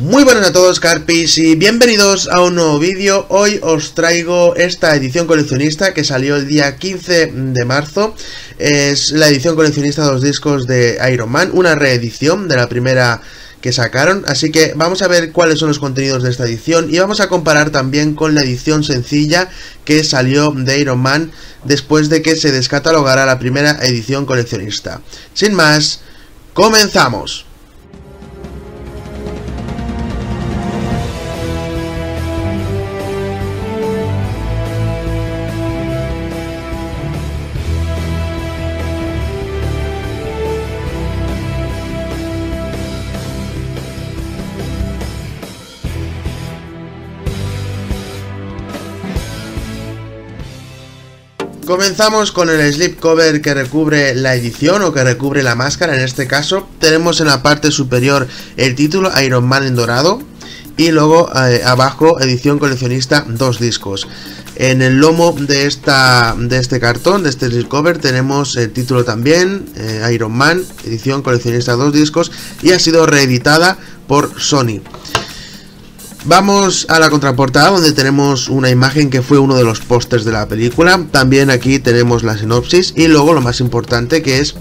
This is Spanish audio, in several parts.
Muy buenas a todos Carpis y bienvenidos a un nuevo vídeo. Hoy os traigo esta edición coleccionista que salió el día 15 de marzo. Es la edición coleccionista de los discos de Iron Man, una reedición de la primera que sacaron, así que vamos a ver cuáles son los contenidos de esta edición y vamos a comparar también con la edición sencilla que salió de Iron Man después de que se descatalogara la primera edición coleccionista. Sin más, comenzamos. Comenzamos con el slipcover que recubre la edición o que recubre la máscara. En este caso tenemos en la parte superior el título Iron Man en dorado y luego eh, abajo edición coleccionista dos discos. En el lomo de, esta, de este cartón, de este slipcover, tenemos el título también, eh, Iron Man, edición coleccionista dos discos y ha sido reeditada por Sony. Vamos a la contraportada donde tenemos una imagen que fue uno de los pósters de la película. También aquí tenemos la sinopsis y luego lo más importante que es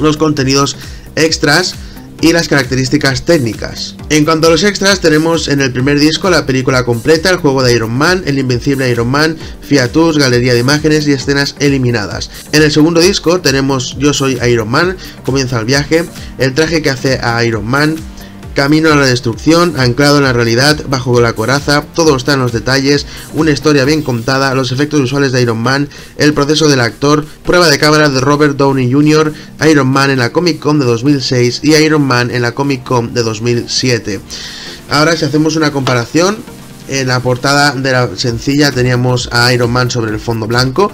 los contenidos extras y las características técnicas. En cuanto a los extras, tenemos en el primer disco la película completa, el juego de Iron Man, el invencible Iron Man, Fiatus, galería de imágenes y escenas eliminadas. En el segundo disco tenemos Yo soy Iron Man, comienza el viaje, el traje que hace a Iron Man, Camino a la destrucción, anclado en la realidad, bajo la coraza, todo está en los detalles, una historia bien contada, los efectos visuales de Iron Man, el proceso del actor, prueba de cámara de Robert Downey Jr., Iron Man en la Comic Con de 2006 y Iron Man en la Comic Con de 2007. Ahora si hacemos una comparación, en la portada de la sencilla teníamos a Iron Man sobre el fondo blanco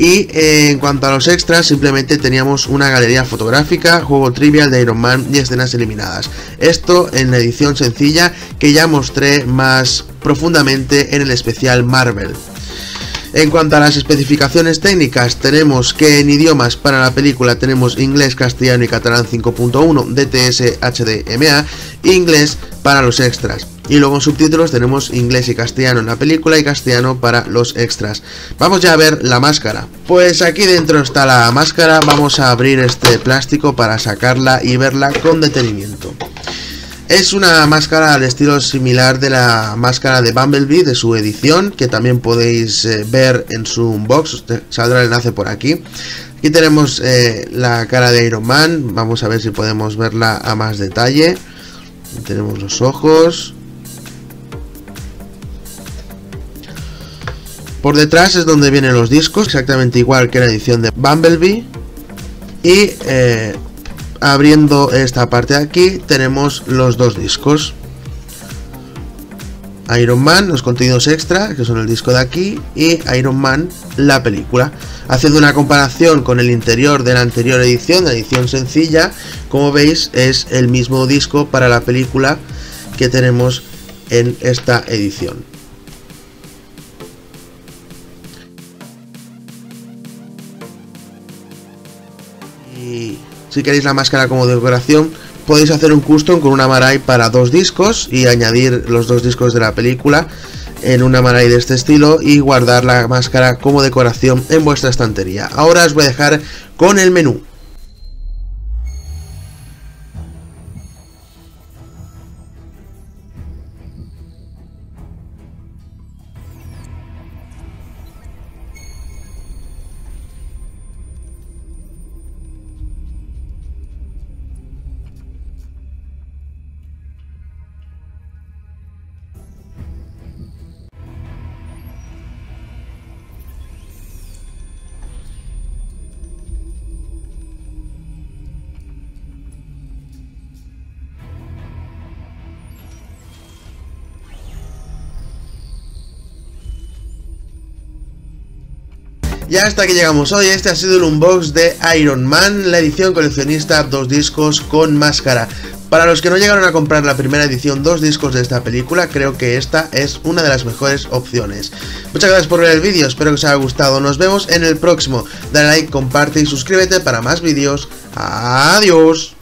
y eh, en cuanto a los extras, simplemente teníamos una galería fotográfica, juego trivial de Iron Man y escenas eliminadas. Esto en la edición sencilla que ya mostré más profundamente en el especial Marvel. En cuanto a las especificaciones técnicas, tenemos que en idiomas para la película tenemos inglés, castellano y catalán 5.1, DTS, HDMA, inglés para los extras. Y luego en subtítulos tenemos inglés y castellano en la película y castellano para los extras. Vamos ya a ver la máscara. Pues aquí dentro está la máscara, vamos a abrir este plástico para sacarla y verla con detenimiento. Es una máscara al estilo similar de la máscara de Bumblebee de su edición, que también podéis eh, ver en su unbox, saldrá el enlace por aquí. Aquí tenemos eh, la cara de Iron Man, vamos a ver si podemos verla a más detalle. Tenemos los ojos, Por detrás es donde vienen los discos, exactamente igual que la edición de Bumblebee. Y eh, abriendo esta parte de aquí tenemos los dos discos. Iron Man, los contenidos extra, que son el disco de aquí, y Iron Man, la película. Haciendo una comparación con el interior de la anterior edición, la edición sencilla, como veis es el mismo disco para la película que tenemos en esta edición. Y si queréis la máscara como decoración, podéis hacer un custom con una Marai para dos discos y añadir los dos discos de la película en una Marai de este estilo y guardar la máscara como decoración en vuestra estantería. Ahora os voy a dejar con el menú. Y hasta que llegamos hoy, este ha sido el unbox de Iron Man, la edición coleccionista, dos discos con máscara. Para los que no llegaron a comprar la primera edición, dos discos de esta película, creo que esta es una de las mejores opciones. Muchas gracias por ver el vídeo, espero que os haya gustado, nos vemos en el próximo. Dale like, comparte y suscríbete para más vídeos. Adiós.